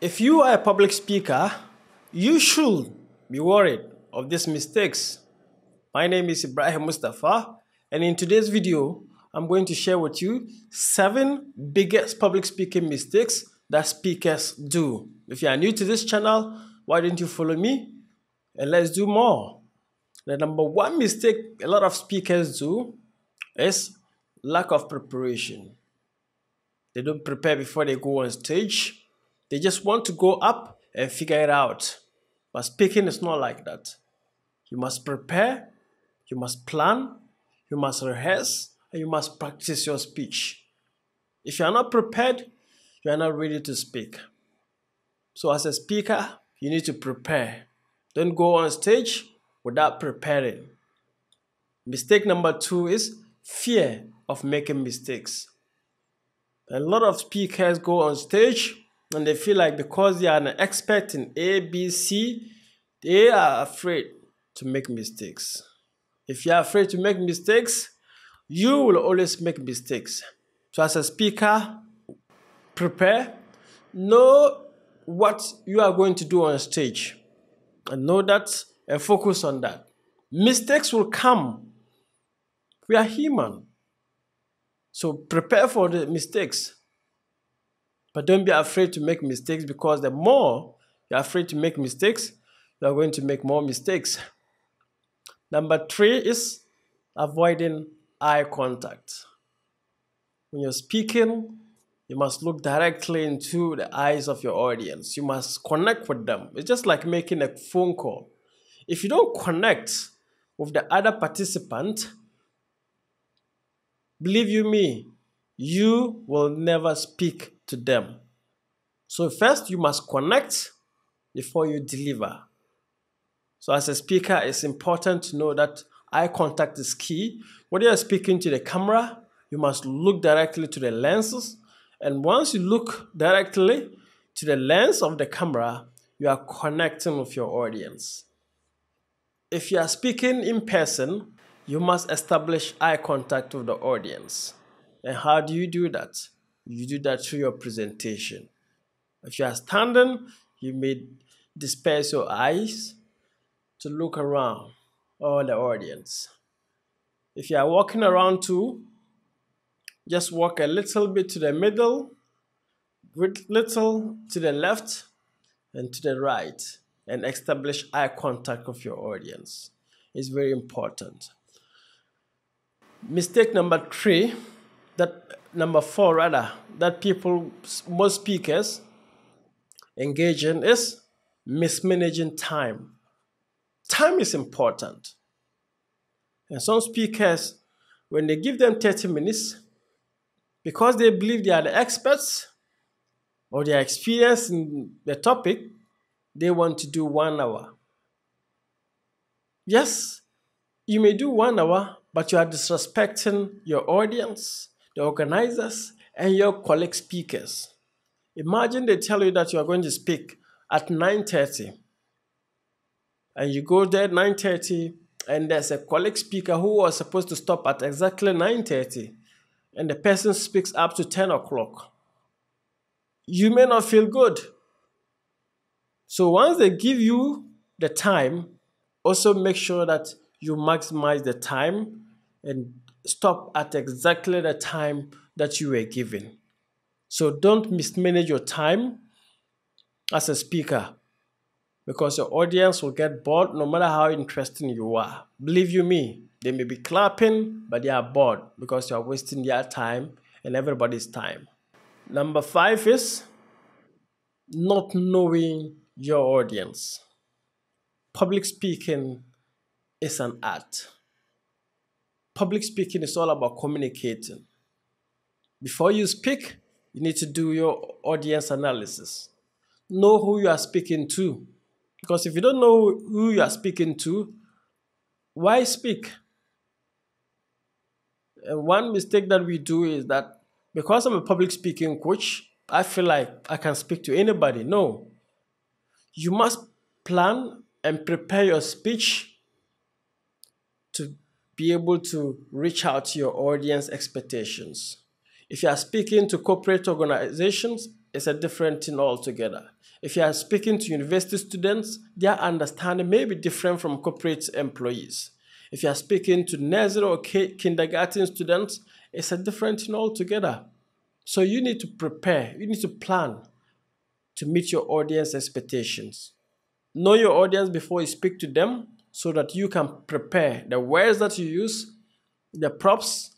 If you are a public speaker, you should be worried of these mistakes. My name is Ibrahim Mustapha, and in today's video, I'm going to share with you seven biggest public speaking mistakes that speakers do. If you are new to this channel, why don't you follow me and let's do more? The number one mistake a lot of speakers do is lack of preparation. They don't prepare before they go on stage. They just want to go up and figure it out. But speaking is not like that. You must prepare, you must plan, you must rehearse, and you must practice your speech. If you are not prepared, you are not ready to speak. So, as a speaker, you need to prepare. Don't go on stage without preparing. Mistake number two is fear of making mistakes. A lot of speakers go on stage and they feel like because they are an expert in A, B, C, they are afraid to make mistakes. If you are afraid to make mistakes, you will always make mistakes. So, as a speaker, prepare, know what you are going to do on stage, and know that and focus on that. Mistakes will come. We are human. So prepare for the mistakes. But don't be afraid to make mistakes because the more you're afraid to make mistakes, you're going to make more mistakes. Number three is avoiding eye contact. When you're speaking, you must look directly into the eyes of your audience. You must connect with them. It's just like making a phone call. If you don't connect with the other participant, believe you me, you will never speak to them. So, first, you must connect before you deliver. So, as a speaker, it's important to know that eye contact is key. When you're speaking to the camera, you must look directly to the lenses. And once you look directly to the lens of the camera, you are connecting with your audience. If you are speaking in person, you must establish eye contact with the audience. And how do you do that? You do that through your presentation. If you are standing, you may disperse your eyes to look around all the audience. If you are walking around too, just walk a little bit to the middle, little to the left, and to the right, and establish eye contact with your audience. It's very important. Mistake number three, that number four rather, that people, most speakers engage in is mismanaging time. Time is important. And some speakers, when they give them 30 minutes, because they believe they are the experts or they are experienced in the topic, they want to do one hour. Yes, you may do one hour, but you are disrespecting your audience, the organizers, and your colleague speakers. Imagine they tell you that you are going to speak at 9.30 and you go there at 9.30 and there's a colleague speaker who was supposed to stop at exactly 9.30 and the person speaks up to 10 o'clock. You may not feel good. So once they give you the time, also make sure that you maximize the time and stop at exactly the time that you were given. So don't mismanage your time as a speaker because your audience will get bored no matter how interesting you are. Believe you me, they may be clapping, but they are bored because you are wasting their time and everybody's time. Number five is not knowing your audience. Public speaking is an art. Public speaking is all about communicating. Before you speak, you need to do your audience analysis. Know who you are speaking to. Because if you don't know who you are speaking to, why speak? And one mistake that we do is that because I'm a public speaking coach, I feel like I can speak to anybody. No. You must plan and prepare your speech to be able to reach out to your audience expectations. If you are speaking to corporate organizations, it's a different thing altogether. If you are speaking to university students, their understanding may be different from corporate employees. If you are speaking to nursery or kindergarten students, it's a different thing altogether. So you need to prepare, you need to plan to meet your audience expectations. Know your audience before you speak to them so that you can prepare the words that you use, the props,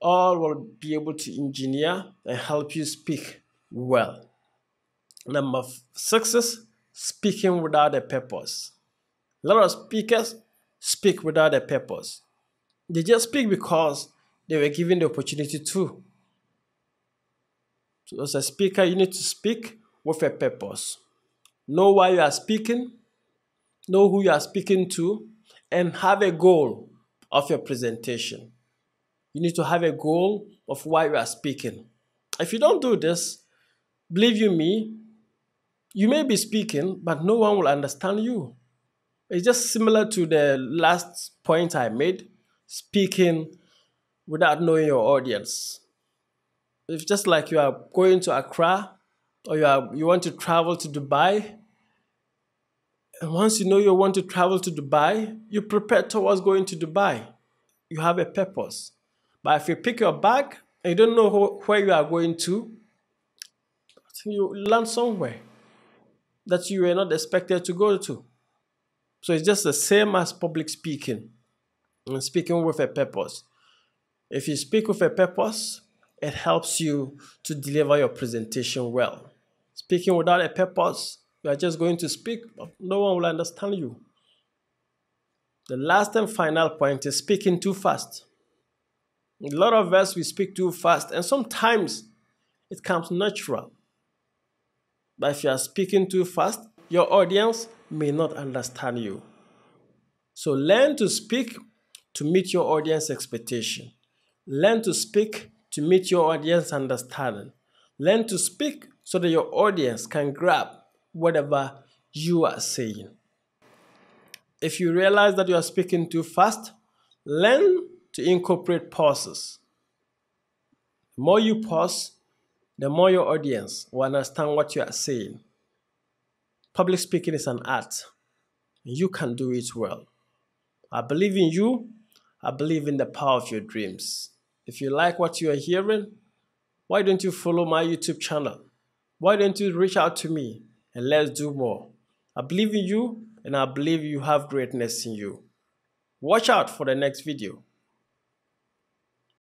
all will be able to engineer and help you speak well. Number six is speaking without a purpose. A lot of speakers speak without a purpose. They just speak because they were given the opportunity to. So, as a speaker, you need to speak with a purpose. Know why you are speaking, know who you are speaking to, and have a goal of your presentation. You need to have a goal of why you are speaking. If you don't do this, believe you me, you may be speaking, but no one will understand you. It's just similar to the last point I made speaking without knowing your audience. It's just like you are going to Accra or you, are, you want to travel to Dubai. And once you know you want to travel to Dubai, you prepare towards going to Dubai. You have a purpose. But if you pick your bag and you don't know where you are going to, you land somewhere that you were not expected to go to. So it's just the same as public speaking and speaking with a purpose. If you speak with a purpose, it helps you to deliver your presentation well. Speaking without a purpose, you are just going to speak, but no one will understand you. The last and final point is speaking too fast. A lot of us, we speak too fast, and sometimes it comes natural. But if you are speaking too fast, your audience may not understand you. So learn to speak to meet your audience expectation. Learn to speak to meet your audience understanding. Learn to speak so that your audience can grab whatever you are saying. If you realize that you are speaking too fast, learn to incorporate pauses. The more you pause, the more your audience will understand what you are saying. Public speaking is an art. You can do it well. I believe in you. I believe in the power of your dreams. If you like what you are hearing, why don't you follow my YouTube channel? Why don't you reach out to me and let's do more? I believe in you and I believe you have greatness in you. Watch out for the next video.